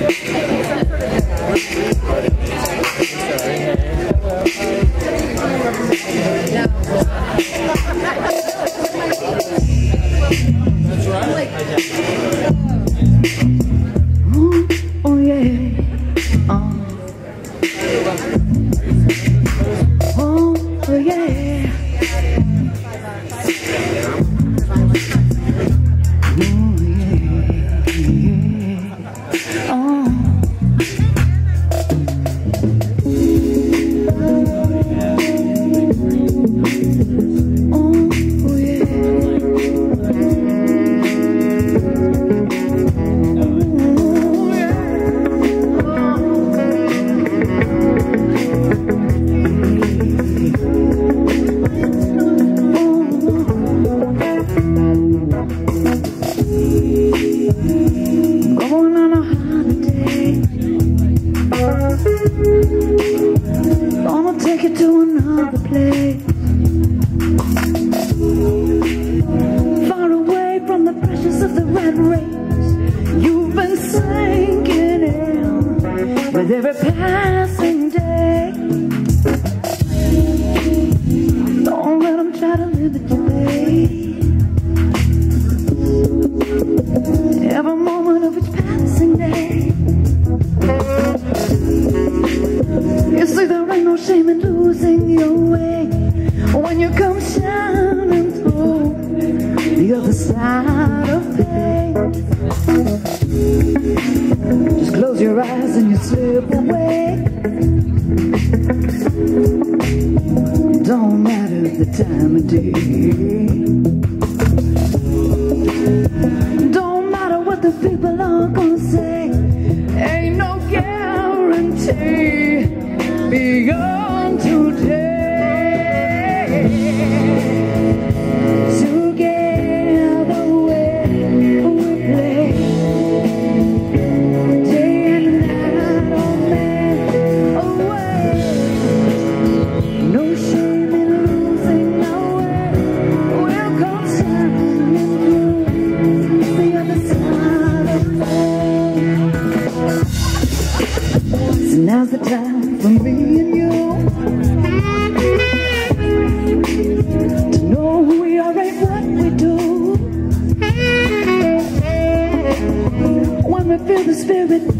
That's right. out of place. Just close your eyes and you slip away. Don't matter the time of day. Don't matter what the people are gonna say. Ain't no guarantee beyond today. So now's the time for me and you To know who we are and what we do. When we feel the spirit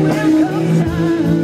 Welcome, time.